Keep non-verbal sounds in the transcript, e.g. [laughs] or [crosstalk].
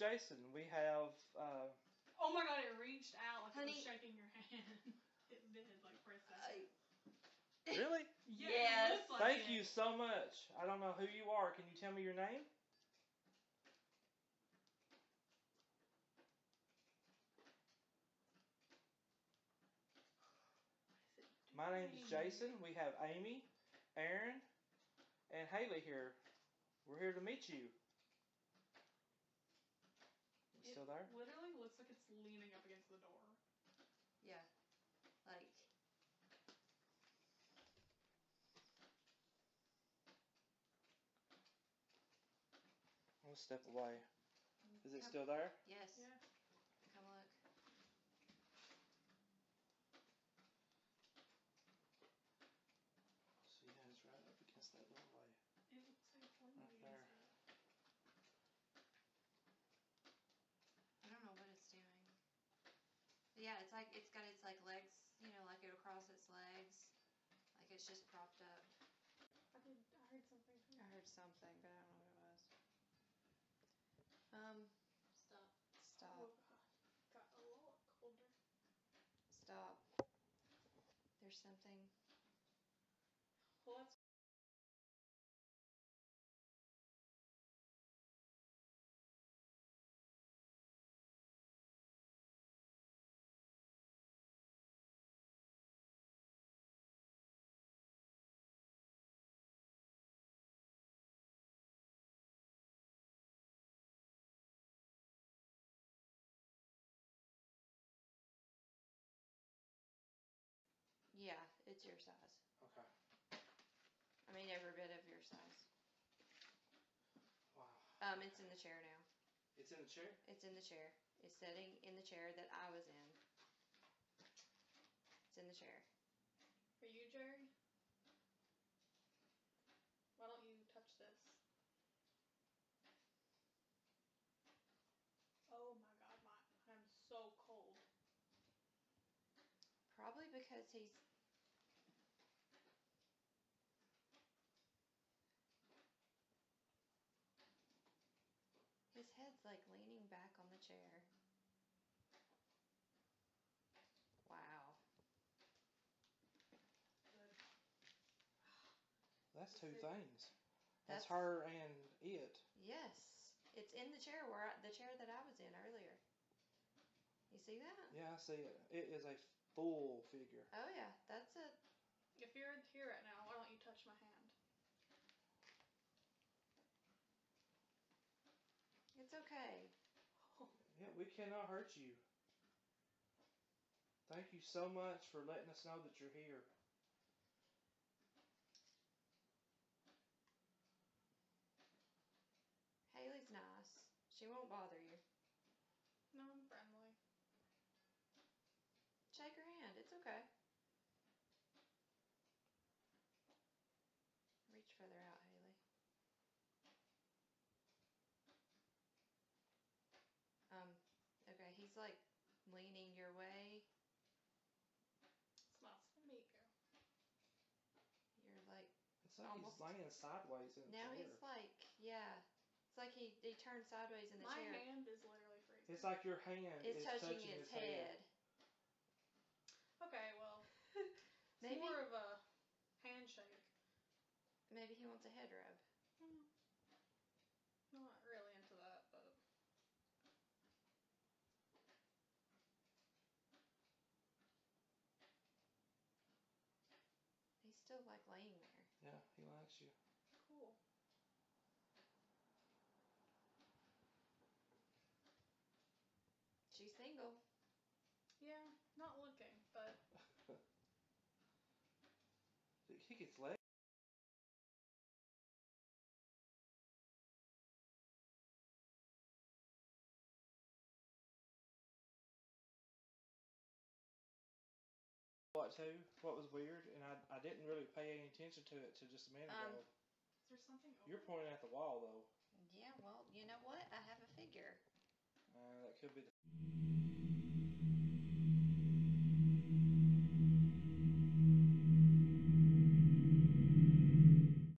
My name's Jason. We have uh, Oh my god, it reached out like it was shaking your [laughs] hand. it did, like for a second. Really. [laughs] yeah, Yes. It looked like Thank it. you so much. I don't know who you are. Can you tell me your name? My name's Jason. We have Amy, Aaron, and Haley here. We're here to meet you. You It still there? Literally looks like it's leaning up against the door. yeah. Like, I'm gonna step away. Is it still there? yes. Yeah. Come look. So yeah, it's right up against that doorway. It looks like it's leaning Right against there. it. I don't know what it's doing. Yeah, it's like it's got its like legs, you know, like it across its legs, like it's just propped up. I, did, I heard something. I heard something, but I don't know what it was. Um, Stop. stop, Oh god. Got a lot colder. stop. There's something. Well, it's your size. Okay. I mean, every bit of your size. Wow. Um, it's in the chair now. It's in the chair. It's in the chair. It's sitting in the chair that I was in. It's in the chair. Are you Jerry? Why don't you touch this? Oh my god, my I'm so cold. Probably because he's. Head's like leaning back on the chair. Wow. That's two things. That's, That's- her and it. Yes, it's in the chair where I, the chair that I was in earlier. You see that? Yeah, I see it. It is a full figure. Oh yeah, that's a. If you're here right now, why don't you touch my hand? It's okay. Yeah, we cannot hurt you. Thank you so much for letting us know that you're here. Haley's nice. She won't bother you. No, I'm friendly. Shake her hand. It's okay. Reach further out, Haley. Um, okay, he's like leaning your way. It's nice to meet you. You're like It's like Almost. he's laying sideways in the now chair. he's like yeah. It's like he he turned sideways in the my chair. hand is literally freezing. It's like your hand It's is touching, touching, his head. Okay, well, [laughs] it's Maybe more of a handshake. maybe he wants a head rub. Hmm. Not really into that, but He's still like laying there. Yeah, he likes you. cool. She's single. Yeah, not looking, but [laughs] he gets leg. What too? What was weird, and I, I didn't really pay any attention to it till just a minute Um, ago. is there something over You're pointing at the wall though. Yeah, well, you know what? I have a figure. Uh, that could be the.